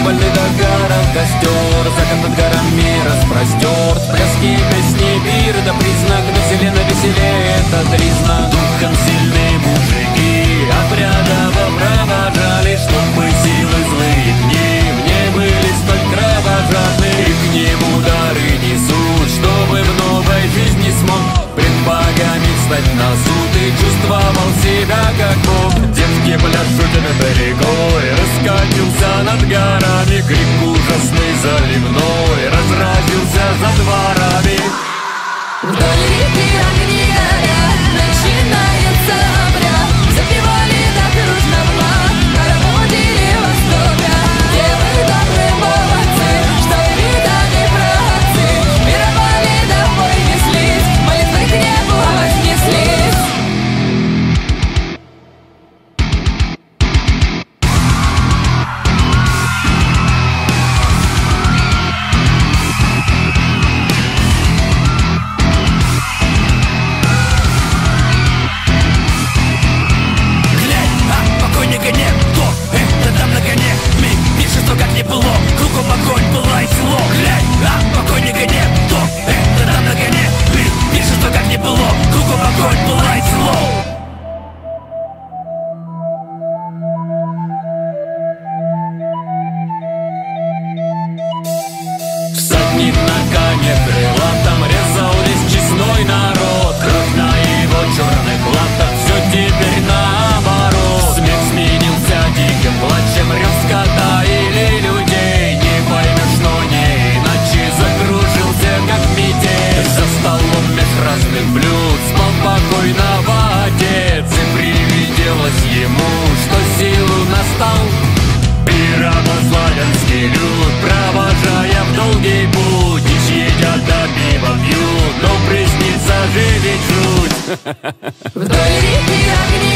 Небо до город а костер, закат над горами распростерт, пляски песни. Ник на коне крылатом резал весь честной народ. Кровь на его черных латах, все теперь наоборот. Смех сменился диким плачем, рев скота или людей. Не не иначе закружился, как метель. За столом меж разных блюд спал покойного отец. И привиделось ему, что силу настал. Пиромославянский люд ведь жуть. Вдоль реки огни